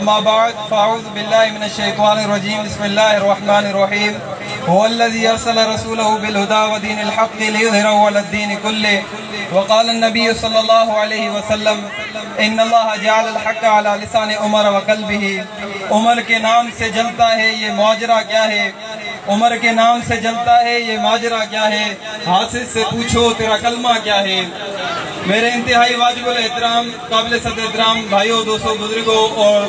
اما بعد فاعوذ بالله من الشيطان الرجيم. بسم الله الرحمن الرحيم. هو الذي أرسل رسوله بالهدى ودين الحق ليظهره على الدين كله. وقال النبي صلى الله عليه وسلم ان اللہ جعل الحق على لسان عمر وقلبه. عمر کے نام سے جلتا ہے یہ معاجرہ کیا ہے؟ عمر کے نام سے جلتا ہے یہ ماجرہ کیا ہے؟ حاصل سے پوچھو تیرا کلمہ کیا ہے؟ میرے انتہائی واجب الاحترام، قابل صد احترام بھائیوں دوستوں بزرگوں اور